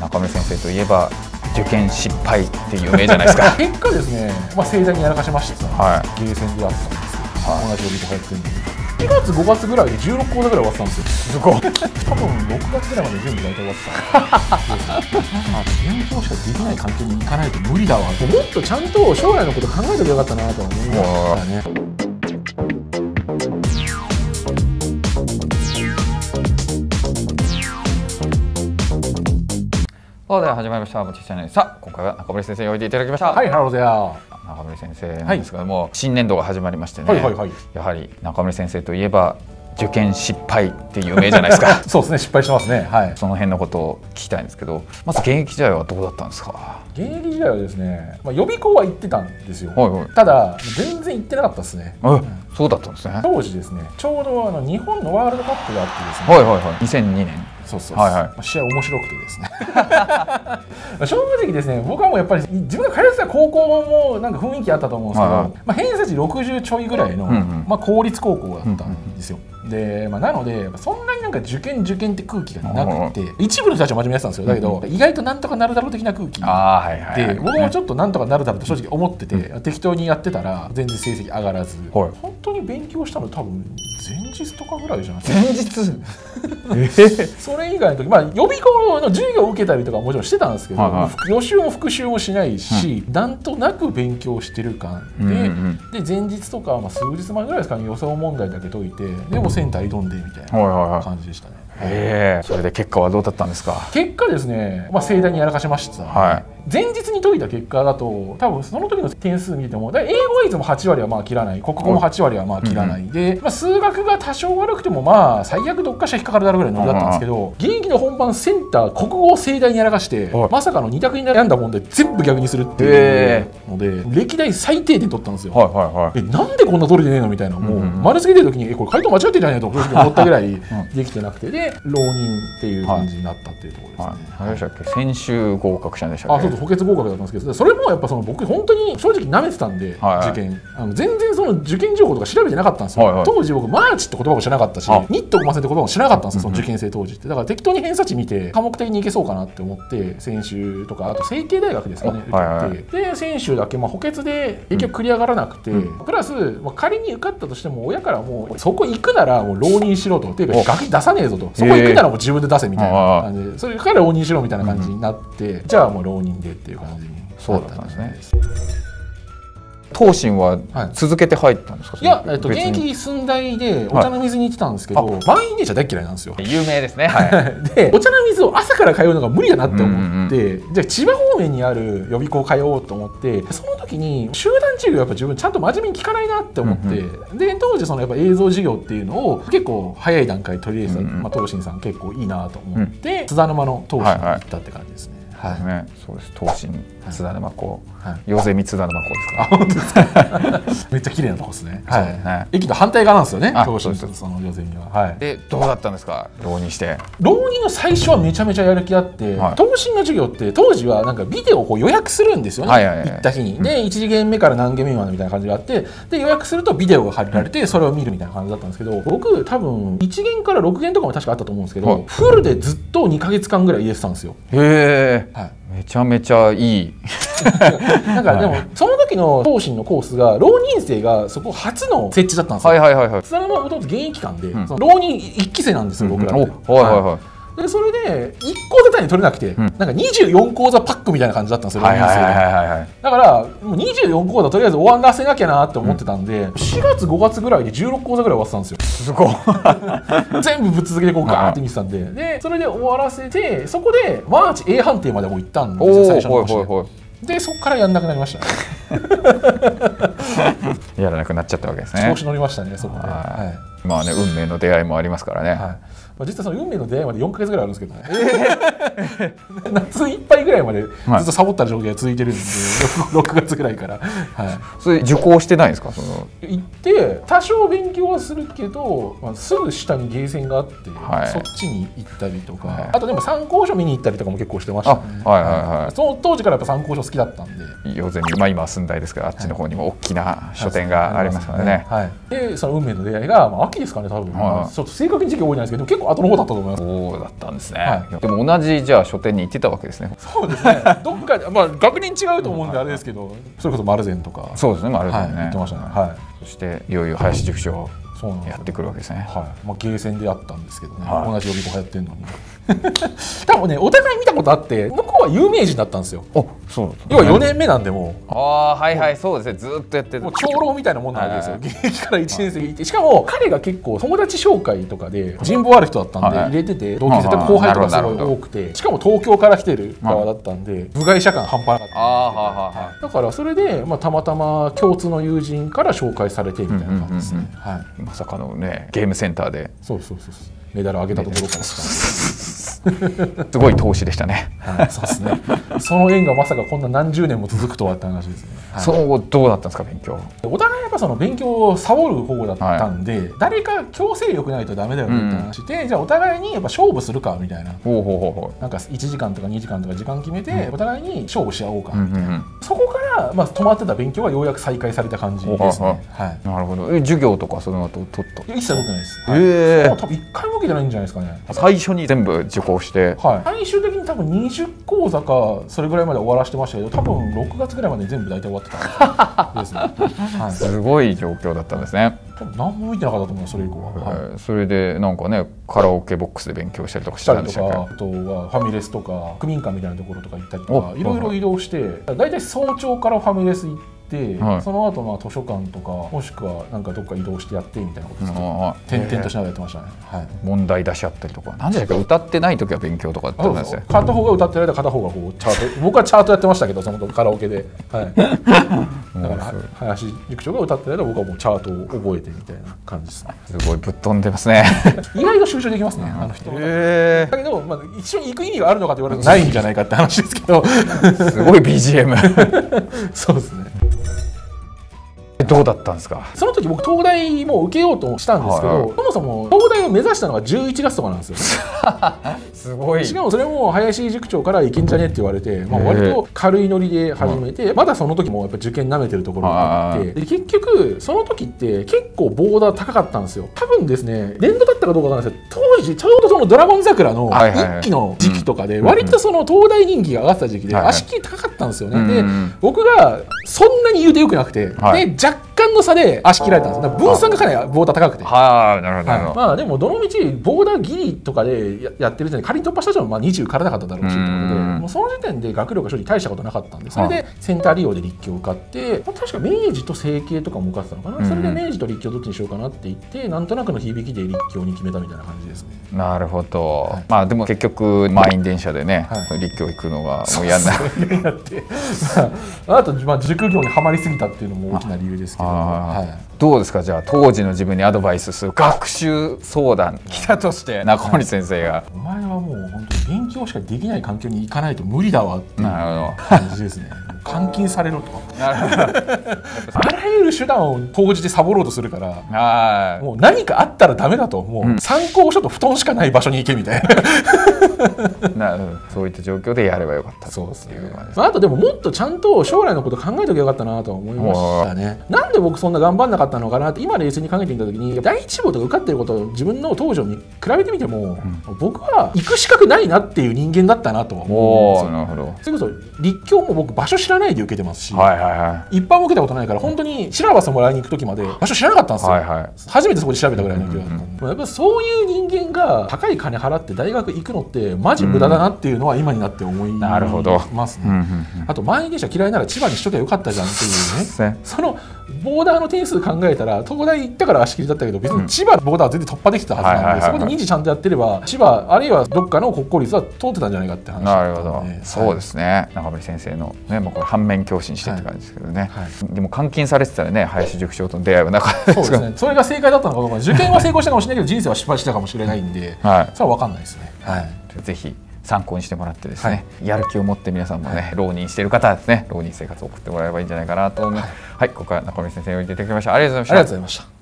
中村先生といえば受験失敗って有名じゃないですか。結果ですね、まあ、盛大にやらかしましてさ、はい。ゲーセンでやったんですよ、はい。同じ予備校やってるんで。2月5月ぐらいで16講座ぐらい終わってたんですよ。すごい。多分6月ぐらいまで全部大体終わってた あ勉強しかできない環境に行かないと無理だわ。もっとちゃんと将来のこと考えておけばよかったなと思いましたねさあでは始まりましたもちチャンネル。さあ今回は中村先生においていただきました。はいハローゼア中村先生なんですけども、新年度が始まりましてね、はいはいはい。やはり中村先生といえば受験失敗って有名じゃないですか。そうですね失敗してますね。はい。その辺のことを聞きたいんですけどまず現役時代はどうだったんですか？現役時代はですね、まあ、予備校は行ってたんですよ、はいはい。ただ全然行ってなかったですね。え、そうだったんですね。はい当時ですねちょうどあの日本のワールドカップがあってですね。はいはい2002年そうそうはいはい。まあ試合面白くてですね。ま あ正直ですね僕はもうやっぱり自分が通ってた高校もなんか雰囲気あったと思うんですけど、はいはい。まあ、偏差値60ちょいぐらいの、うんうん。まあ、公立高校だったんですよ、で、まあ、なのでそんなになんか受験受験って空気がなくて、一部の人たちは真面目にやってたんですよ。だけど、意外となんとかなるだろう的な空気。ああはいはい、僕もちょっとなんとかなるだろうと正直思ってて、適当にやってたら全然成績上がらず、はい。本当に勉強したの多分前日とかぐらいじゃない？前日。え？それ以外の時まあ予備校の授業を受けたりとかももちろんしてたんですけど、はいはい。予習も復習もしないし、なんとなく勉強してる感。で,、うんうん。で前日とか、まあ、数日前ぐらいですかね予想問題だけ解いてでもセンター挑んでみたいはいはいはない。感じでしたね。へえそれで結果はどうだったんですか？結果ですね、まあ、盛大にやらかしました、はい前日に解いた結果だと多分その時の点数見てても英語はいつも8割はまあ切らない。国語も8割はまあ切らない、で、まあ、数学が多少悪くてもまあ最悪どっかしら引っかかるだろうぐらいのノリだったんですけど現役の本番センター国語を盛大にやらかしてはい。まさかの2択に悩んだ問題全部逆にするっていうへので歴代最低点取ったんですよ。はいはいはい。えなんでこんな取れてねえのみたいな。もううんうんうん。丸つけてる時にえこれ回答間違ってんじゃないのと思ったぐらい できてなくてで浪人っていう感じになったっていうところですね。はい、何でしたっけ？先週合格者でしたっけ？補欠合格だったんですけどそれもやっぱその僕本当に正直舐めてたんで、はいはい。受験。あの全然その受験情報とか調べてなかったんですよ、はいはい。当時僕マーチって言葉も知らなかったしあ。ニットコマセって言葉も知らなかったんですよその受験生当時って。だから適当に偏差値見て科目的にいけそうかなって思って先週とかあと成蹊大学ですかね受けて、はい。はいはいで先週だけまあ補欠で結局繰り上がらなくて、うん。プラス、まあ、仮に受かったとしても親からもうそこ行くならもう浪人しろと。っていうかお。学費出さねえぞと。そこ行くならもう自分で出せみたいな感じでそれから浪人しろみたいな感じになって、じゃあもう浪人でっていう感じにそうだったんですね。ね東進ははい。続けて入ったんですか、いや、えっと、現役寸大でお茶の水に行ってたんですけど、はい満員電車大っ嫌いなんですよ。有名ですね。はい。でお茶の水を朝から通うのが無理だなって思って、うんじゃあ千葉方面にある予備校通おうと思ってその時に集団授業やっぱ自分ちゃんと真面目に聞かないなって思って、で当時そのやっぱ映像授業っていうのを結構早い段階で取り入れてた、うんうんまあ、東進さん結構いいなと思って、津田沼の東進に行ったって感じですね。はいね。そうです。東進津田沼湖はい。ヨゼミ津田沼湖ですか。あ本当ですか？めっちゃ綺麗なとこですね。そう。ですね駅と反対側なんですよね？そうです。とその予選には。はい。でどうだったんですか？浪人して。浪人の最初はめちゃめちゃやる気あって、はい。東進の授業って当時はなんかビデオをこう予約するんですよね、はいはいはい行った日に。で1次元目から何件目までみたいな感じがあってで予約するとビデオが借りられてそれを見るみたいな感じだったんですけど僕多分1限から6限とかも確かあったと思うんですけど、はい。フルでずっと2か月間ぐらい入れてたんですよ。へえはいめちゃめちゃいい。なんかでもその時の東進のコースが浪人生がそこ初の設置だったんですよ。はいはいはいはい。津田沼はもともと現役官で、ん。その浪人1期生なんですよ、僕らって。おはいはい。はいでそれで1講座単位取れなくて、ん。なんか24講座パックみたいな感じだったんですよ、はいはいはいはいだからもう24講座とりあえず終わらせなきゃなって思ってたんで、4月5月ぐらいで16講座ぐらい終わってたんですよ。すごい。全部ぶっ続けてこうガーって見てたんで。でそれで終わらせてそこでマーチ A 判定までもう行ったんですよ最初の年ほいほいほい。でそこからやんなくなりました。ね やらなくなっちゃったわけですね。調子乗りましたねそこで、はい。はい。まあね運命の出会いもありますからね、はいまあ、実はその運命の出会いまで4か月ぐらいあるんですけどね、夏いっぱいぐらいまでずっとサボった状況が続いてるんで、6, 月ぐらいから、はそれ受講してないんですか？その。い、行って多少勉強はするけど、まあ、すぐ下にゲーセンがあって、はいそっちに行ったりとか、はい。あとでも参考書見に行ったりとかも結構してましたね。あはいはいはい。その当時からやっぱ参考書好きだったんで。ヨゼミまあ今は寸大ですけどあっちの方にも大きな書店がありますからね、はい、でその運命の出会いが、まあ、秋ですかね多分、はい。まあちょっと正確に時期覚えてないですけど結構構後の方だったと思います。そうだったんですね、はでも同じじゃあ書店に行ってたわけですね。そうですね。どっかでまあ学年違うと思うんであれですけどそれこそ丸善とか。そうですねまああれですはいよね、言ってましたね。はいそしていよいよ林塾長やってくるわけですね。はい。まあ、ゲーセンであったんですけどね、はい。同じ予備校流行ってんのに。多分ねお互い見たことあって向こうは有名人だったんですよ。あそう要は4年目なんでもう。ああはいはいそうですね。ずーっとやってる。もう長老みたいなもんなわけですよ、はい現役から1年生にいて。しかも彼が結構友達紹介とかで人望ある人だったんではい。入れてて同級生。とか後輩とかすごい多くて。しかも東京から来てる側だったんで部外者感半端なかったああはいはいはい。だからそれで、まあ、たまたま共通の友人から紹介されてみたいな感じですね、うんはい。まさかのねゲームセンターで。そうそうそうそう。メダル上げたところからすごい投資でしたね、はい、そうですね。その縁がまさかこんな何十年も続くとはって話ですね。はい。その後どうだったんですか勉強。お互いやっぱその勉強をサボる方だったんで、誰か強制力ないとダメだよねって話で、じゃあお互いにやっぱ勝負するかみたいな。ほうほうほうほなんか1時間とか2時間とか時間決めて、お互いに勝負し合おうか、ううんうんうんまあ、止まってた勉強がようやく再開された感じですね。はい。なるほど。え授業とかその後取った一切取ってないです。はいええもう多分1回も受けてないんじゃないですかね。最初に全部受講して。はい、最終的に多分20講座かそれぐらいまで終わらせてましたけど多分6月ぐらいまで全部大体終わってたんですね、はい、すごい状況だったんですね、多分何も見てなかったと思いますそれ以降は、はい。えーそれでなんかねカラオケボックスで勉強したりとかししたりとかあとはファミレスとか区民館みたいなところとか行ったりとかおいろいろ移動して大体早朝からファミレス行って、はい。その後まあ図書館とかもしくはなんかどっか移動してやってみたいなことけですねあ転々としながらやってましたね、はい。問題出し合ったりとか。何でしたっけ歌ってない時は勉強とかだったそうんでですすよ片方が歌ってる間片方がこうチャート僕はチャートやってましたけどそのカラオケで、はい、だからは林塾長が歌ってる間僕はもうチャートを覚えてみたいな感じですね。すごいぶっ飛んでますね。意外と集中できますねあの人へだけど、まあ、一緒に行く意味があるのかと言われるとないんじゃないかって話ですけど。えすごい BGM そうですねどうだったんですか？その時僕東大も受けようとしたんですけど、はいはい。そもそも東大を目指したのが11月とかなんですよ すごい。しかもそれも林塾長から「いけんじゃね?」って言われて、まあ、割と軽いノリで始めて、まだその時もやっぱ受験舐めてるところがあってはで結局その時って結構ボーダー高かったんですよ。多分ですね年度だったかどうかわかんないですけど当時ちょうどその「ドラゴン桜」のはいはいはい。一期の時期とかでうん割とその東大人気が上がってた時期ではいはい足切り高かったんですよね、うんでうん。僕がそんなに言うてよくなくて、はい。で若干の差で足切られたんです。分散がかなりボーダー高くて。はいなるほどなるほど、まあでもどのみちボーダーギリとかでややってる時点で仮に突破した人もまあ20からなかっただろうしということでうんもうその時点で学力が正直大したことなかったんでそれでセンター利用で立教を受かってまあ確か明治と成形とかも受かってたのかうんなそれで明治と立教どっちにしようかなって言ってなんとなくの響きで立教に決めたみたいな感じですね。なるほど、はい。まあでも結局満員電車でね、はい。立教行くのがもう嫌になって。まああとまあ塾業にはまりすぎたっていうのも大きな理由ですけど、はい。どうですか？じゃあ当時の自分にアドバイスする学習相談。来たとして。中森先生が、お前はもう本当に勉強しかできない環境に行かないと無理だわっていう感じですね。監禁されろと。なるほどあらゆる手段を講じてサボろうとするから。はいもう何かあったらダメだともう参考書と布団しかない場所に行けみたいな なうんそういった状況でやればよかったそうですね。まあ、あとでももっとちゃんと将来のこと考えときゃよかったなとは思いましたねなんで僕そんな頑張んなかったのかなって今冷静に考えてみた時に第一志望とか受かってることを自分の当時に比べてみても、僕は行く資格ないなっていう人間だったなと。は思うんなるほど。それこそ立教も僕場所知らないで受けてますし、はいはいは一般も受けたことないから本当にシラバスもらいに行く時まで場所知らなかったんですよ、はいはい。初めてそこで調べたぐらいの勢いだったんで、やっぱそういう人間が高い金払って大学行くのってマジ無駄だなっていうのは今になって思いなるほど。ますね、うん。あと満員電車嫌いなら千葉にしときゃよかったじゃんっていうね。ねそのボーダーの点数考えたら東大行ったから足切りだったけど別に千葉ボーダーは全然突破できてたはずなんで、はいはいはいはいそこで2時ちゃんとやってれば千葉あるいはどっかの国公立は通ってたんじゃないかって話なるほど、そうですね。中森先生のねもうこれ反面教師にしてって感じですけどね、はい。でも監禁されてたらね林塾長との出会いはなかったですかそうですね。それが正解だったのかどうか受験は成功したかもしれないけど人生は失敗したかもしれないんで、はい。それは分かんないですね。はいぜひ参考にしてもらってですね、やる気を持って皆さんもね、浪人している方はですね浪人生活を送ってもらえばいいんじゃないかなと思います。はい、ここから中森先生においていただきました。ありがとうございました。ありがとうございました。